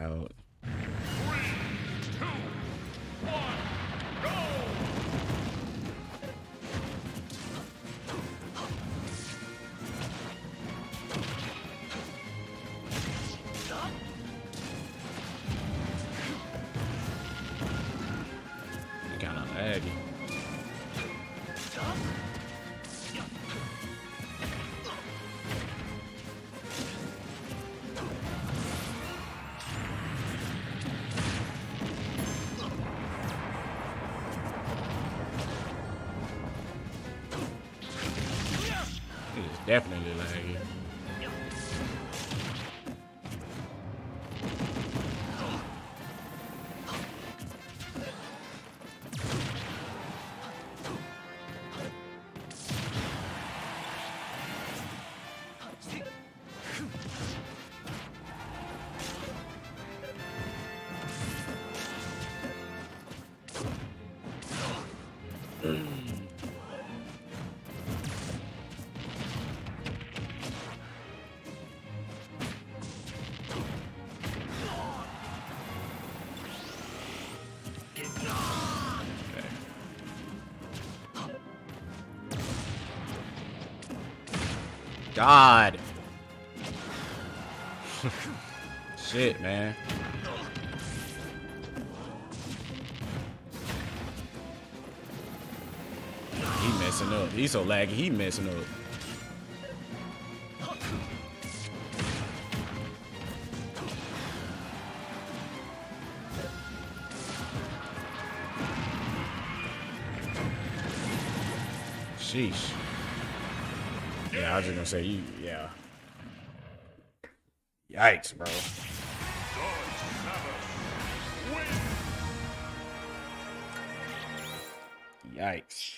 out. Is definitely laggy. Okay. Mm. God. Shit, man. He messing up. He's so laggy. He messing up. Sheesh. Yeah, I was just gonna say you. Yeah. Yikes, bro. Yikes.